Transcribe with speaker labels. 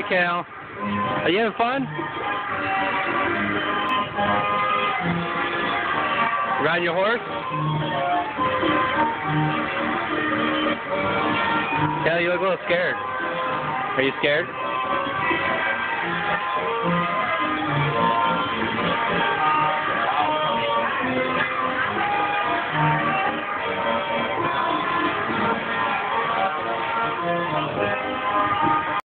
Speaker 1: Hi, Cal. Are you having fun? Riding your horse? Cal, you look a little scared. Are you scared?